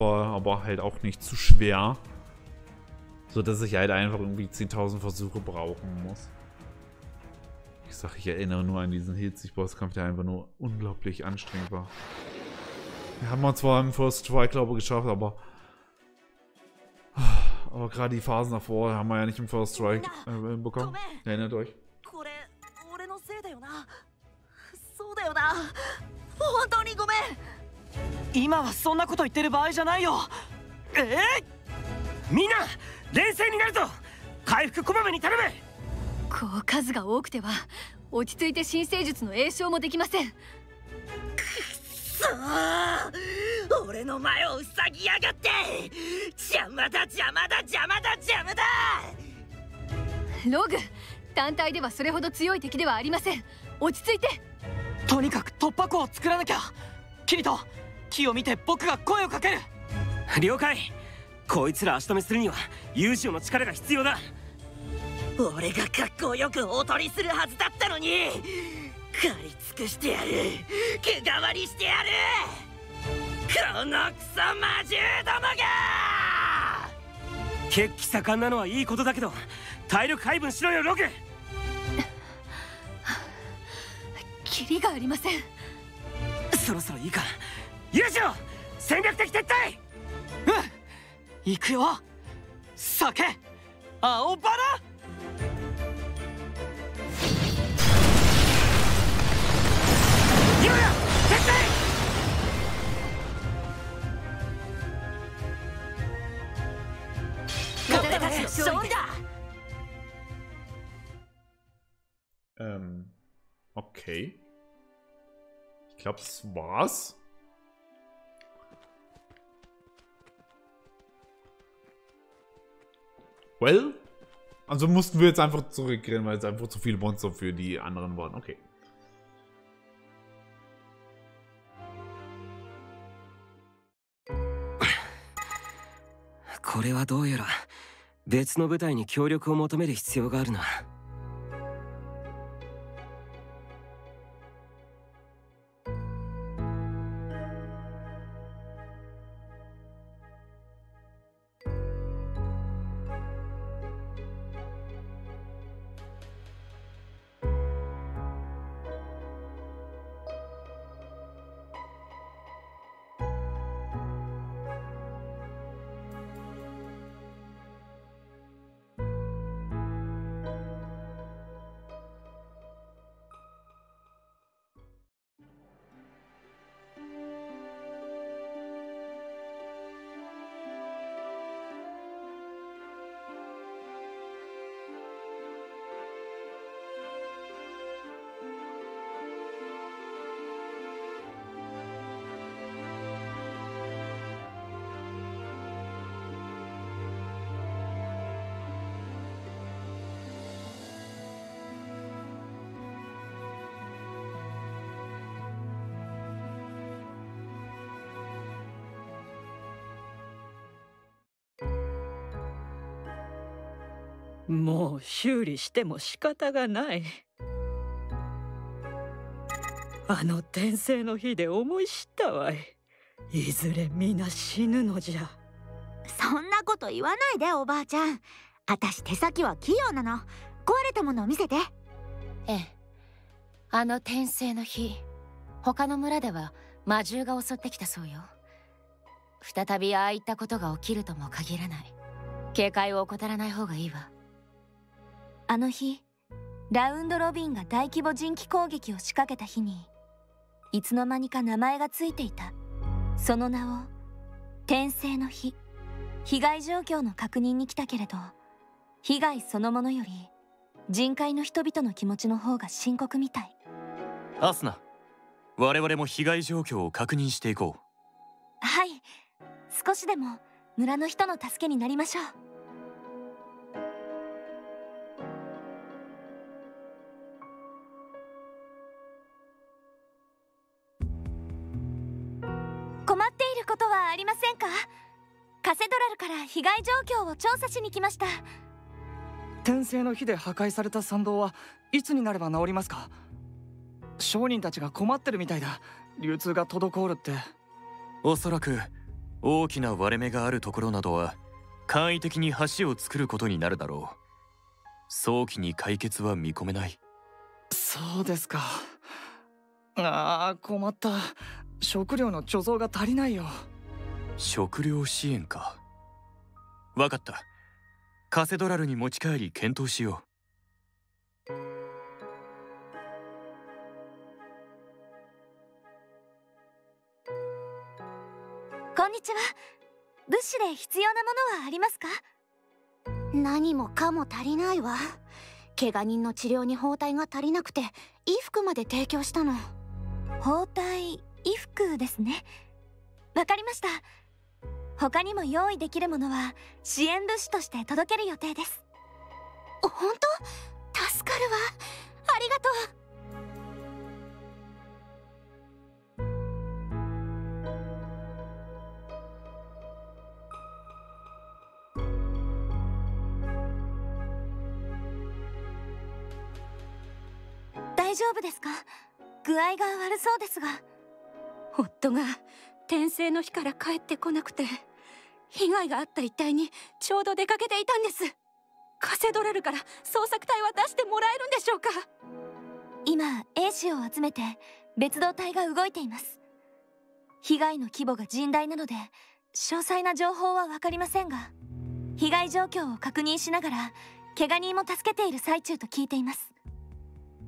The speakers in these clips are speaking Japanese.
aber halt auch nicht zu schwer. So dass ich halt einfach irgendwie 10.000 Versuche brauchen muss. Ich sag, ich erinnere nur an diesen Hitzig-Bosskampf, der einfach nur unglaublich anstrengend war. Wir haben zwar im First Try, glaube ich, geschafft, aber... Aber gerade die Phasen davor haben wir ja nicht im First Try äh, bekommen. Erinnert euch. 今はそんなこと言ってる場合じゃないよ。ええみんな冷静になるぞ。回復こまめに頼む。こう数が多くては落ち着いて新生術の栄唱もできません。くっそ俺の前を塞ぎやがって。邪魔だ邪魔だ邪魔だ邪魔だ。ログ単体ではそれほど強い敵ではありません。落ち着いて。とにかく突破口を作らなきゃ。キリト木を見て僕が声をかける。了解。こいつら足止めするにはユージオの力が必要だ。俺がかっこよくおとりするはずだったのに借り尽くしてやる。毛代わりしてやる。このクソ魔獣どもが！血気盛んなのはいいことだけど体力配分しろよログ！キリがありません。そろそろいいか？ユージオ戦略的撤退！うん。行くよ。酒。青バラ。ユーヤ撤退！勝利だ。Ähm, okay. Ich glaube, das war's. Well, also mussten wir jetzt einfach zurückgehen, weil es einfach zu viele Monster für die anderen waren. Okay. もう修理しても仕方がない。あの転生の日で思い知ったわい。いずれ皆死ぬのじゃ。そんなこと言わないでおばあちゃん。私手先は器用なの。壊れたものを見せて。ええ。あの転生の日他の村では魔獣が襲ってきたそうよ。再びああいったことが起きるとも限らない。警戒を怠らない方がいいわあの日ラウンドロビンが大規模人機攻撃を仕掛けた日にいつの間にか名前がついていた。その名を転生の日被害状況の確認に来たけれど被害そのものより人海の人々の気持ちの方が深刻みたい。アスナ我々も被害状況を確認していこう。はい。少しでも村の人の助けになりましょうることはありませんか？カセドラルから被害状況を調査しに来ました。転生の日で破壊された参道はいつになれば治りますか？商人たちが困ってるみたいだ。流通が滞るって。おそらく大きな割れ目があるところなどは簡易的に橋を作ることになるだろう。早期に解決は見込めない。そうですか。ああ困った食料の貯蔵が足りないよ。食料支援か。分かった。カセドラルに持ち帰り検討しよう。こんにちは。物資で必要なものはありますか？何もかも足りないわ。怪我人の治療に包帯が足りなくて衣服まで提供したの。包帯衣服ですね。わかりました。他にも用意できるものは支援物資として届ける予定です。本当？助かるわ。ありがとう。大丈夫ですか？具合が悪そうですが。夫が転生の日から帰ってこなくて被害があった一帯にちょうど出かけていたんです。カセドラルから捜索隊は出してもらえるんでしょうか？今兵士を集めて別動隊が動いています。被害の規模が甚大なので詳細な情報は分かりませんが被害状況を確認しながら怪我人も助けている最中と聞いています。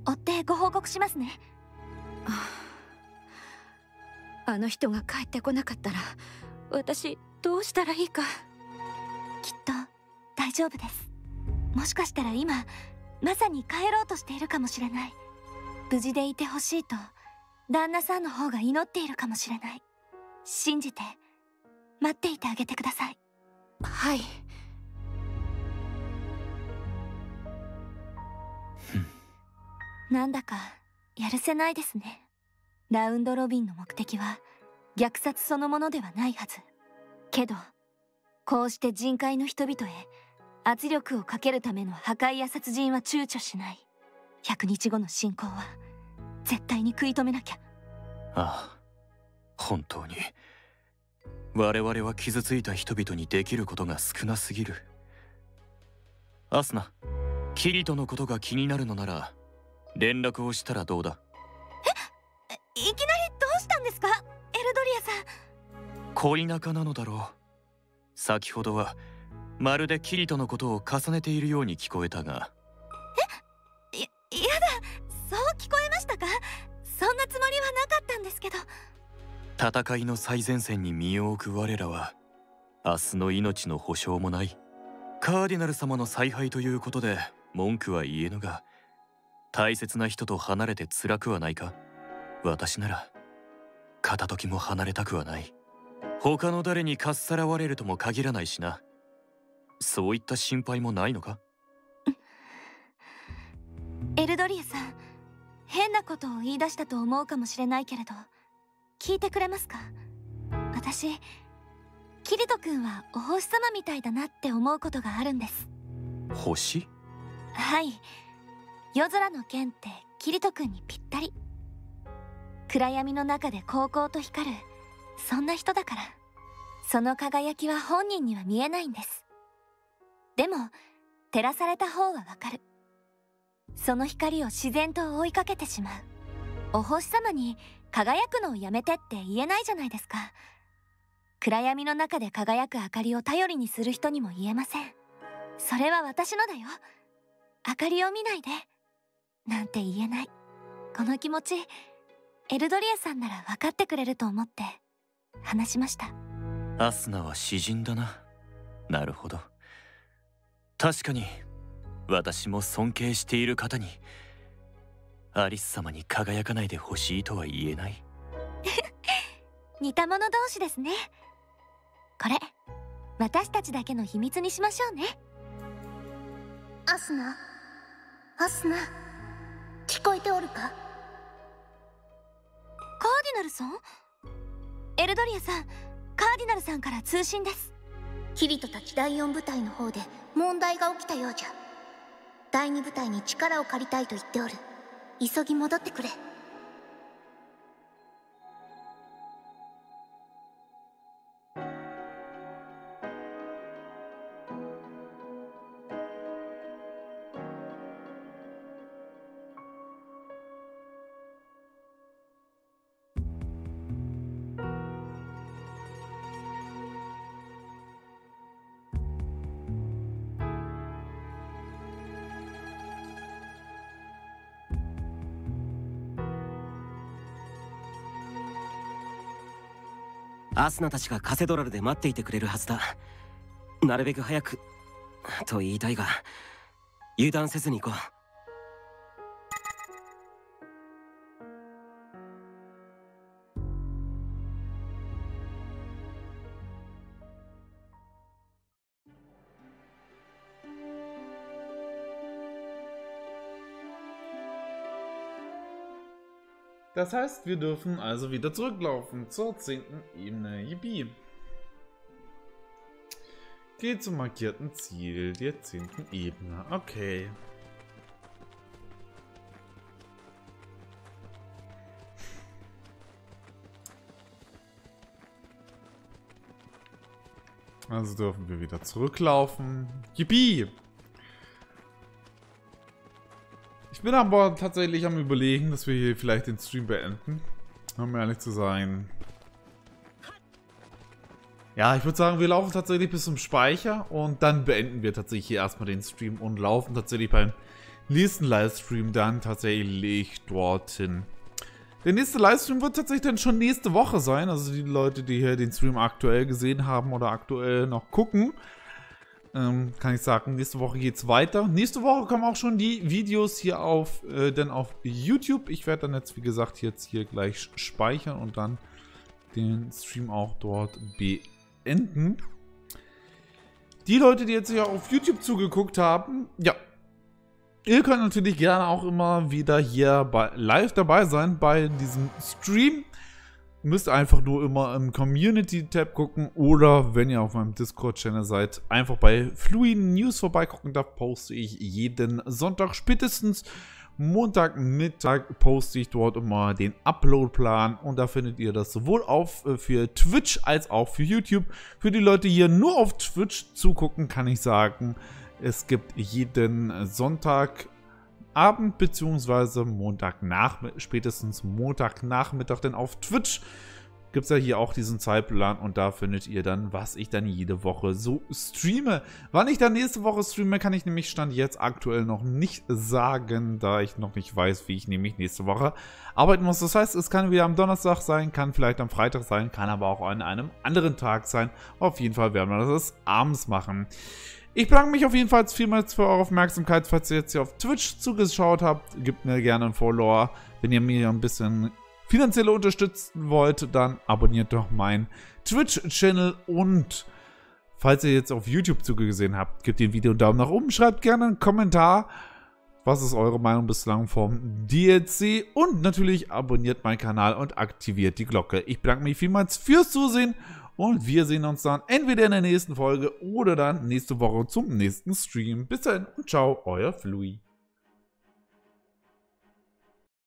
追ってご報告しますねあの人が帰ってこなかったら私どうしたらいいか。きっと大丈夫です。もしかしたら今まさに帰ろうとしているかもしれない。無事でいてほしいと旦那さんの方が祈っているかもしれない。信じて待っていてあげてください。はい。なんだかやるせないですねラウンドロビンの目的は虐殺そのものではないはず。けどこうして人海の人々へ圧力をかけるための破壊や殺人は躊躇しない。100日後の侵攻は絶対に食い止めなきゃ。ああ本当に。我々は傷ついた人々にできることが少なすぎる。アスナキリトのことが気になるのなら連絡をしたらどうだ？え？いきなりどうしたんですか？エルドリアさん。恋仲なのだろう。先ほどはまるでキリトのことを重ねているように聞こえたが。え？ややだ。そう聞こえましたか？そんなつもりはなかったんですけど。戦いの最前線に身を置く我らは明日の命の保証もないカーディナル様の采配ということで文句は言えぬが大切な人と離れて辛くはないか？私なら片時も離れたくはない。他の誰にかっさらわれるとも限らないしな。そういった心配もないのか？エルドリアさん変なことを言い出したと思うかもしれないけれど聞いてくれますか？私キリト君はお星様みたいだなって思うことがあるんです。星？はい。夜空の剣ってキリト君にぴったり暗闇の中で高々と光る。そんな人だから。その輝きは本人には見えないんです。でも照らされた方はわかる。その光を自然と追いかけてしまう。お星様に輝くのをやめてって言えないじゃないですか。暗闇の中で輝く明かりを頼りにする人にも言えません。それは私のだよ。明かりを見ないで。なんて言えない。この気持ちエルドリアさんなら分かってくれると思って話しました。アスナは詩人だな。なるほど。確かに私も尊敬している方にアリス様に輝かないでほしいとは言えない。似た者同士ですね。これ私たちだけの秘密にしましょうね。アスナアスナ聞こえておるか？ディナルさん？エルドリアさんカーディナルさんから通信です。キリトたち第4部隊の方で問題が起きたようじゃ。第2部隊に力を借りたいと言っておる。急ぎ戻ってくれ。アスナたちがカセドラルで待っていてくれるはずだなるべく早くと言いたいが油断せずに行こう。Das heißt, wir dürfen also wieder zurücklaufen zur 10. Ebene. Yippie. Geht zum markierten Ziel der 10. Ebene. Okay. Also dürfen wir wieder zurücklaufen. Yippie! Bin aber tatsächlich am überlegen, dass wir hier vielleicht den Stream beenden. Um ehrlich zu sein. Ja, ich würde sagen, wir laufen tatsächlich bis zum Speicher und dann beenden wir tatsächlich hier erstmal den Stream und laufen tatsächlich beim nächsten Livestream dann tatsächlich dorthin. Der nächste Livestream wird tatsächlich dann schon nächste Woche sein. Also die Leute, die hier den Stream aktuell gesehen haben oder aktuell noch gucken, ähm, kann ich sagen, nächste Woche geht es weiter. Nächste Woche kommen auch schon die Videos hier auf, äh, dann auf YouTube. Ich werde dann jetzt, wie gesagt, jetzt hier gleich speichern und dann den Stream auch dort beenden. Die Leute, die jetzt hier auf YouTube zugeguckt haben, ja, ihr könnt natürlich gerne auch immer wieder hier bei, live dabei sein bei diesem Stream. Müsst einfach nur immer im Community-Tab gucken oder wenn ihr auf meinem Discord-Channel seid, einfach bei Fluid News vorbeigucken. Da poste ich jeden Sonntag spätestens Montagmittag poste ich dort immer den Upload-Plan und da findet ihr das sowohl auf äh, für Twitch als auch für YouTube. Für die Leute hier nur auf Twitch zugucken, kann ich sagen, es gibt jeden Sonntag Abend bzw. Montagnachmittag, spätestens Montagnachmittag, denn auf Twitch gibt es ja hier auch diesen Zeitplan und da findet ihr dann, was ich dann jede Woche so streame. Wann ich dann nächste Woche streame, kann ich nämlich Stand jetzt aktuell noch nicht sagen, da ich noch nicht weiß, wie ich nämlich nächste Woche arbeiten muss. Das heißt, es kann wieder am Donnerstag sein, kann vielleicht am Freitag sein, kann aber auch an einem anderen Tag sein. Auf jeden Fall werden wir das abends machen. Ich bedanke mich auf jeden Fall vielmals für eure Aufmerksamkeit. Falls ihr jetzt hier auf Twitch zugeschaut habt, gebt mir gerne ein Follower. Wenn ihr mir ein bisschen finanziell unterstützen wollt, dann abonniert doch meinen Twitch-Channel und falls ihr jetzt auf YouTube zugesehen habt, gebt dem Video einen Daumen nach oben, schreibt gerne einen Kommentar. Was ist eure Meinung bislang vom DLC? Und natürlich abonniert meinen Kanal und aktiviert die Glocke. Ich bedanke mich vielmals fürs Zusehen und wir sehen uns dann entweder in der nächsten Folge oder dann nächste Woche zum nächsten Stream. Bis dahin und ciao, euer Flui.